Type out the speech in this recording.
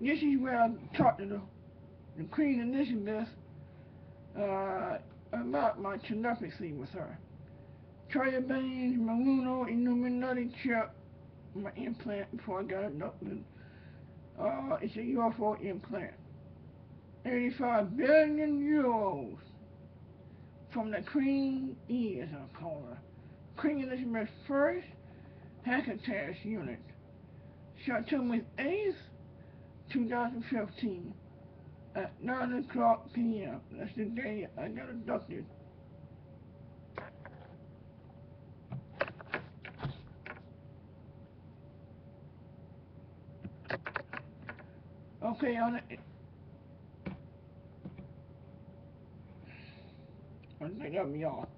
this is where I talked to the, the Queen Elizabeth uh, about my telepathy with her. Choya Bain's, Maluno, Illuminati chip, my implant before I got abducted. Uh, it's a UFO implant. 85 billion euros from the Queen E, as I call her. Queen Elizabeth first Hackensack unit. Shot him with 8th, 2015 at 9 o'clock p.m. That's the day I got abducted. Okay, on it. I think I'm y'all.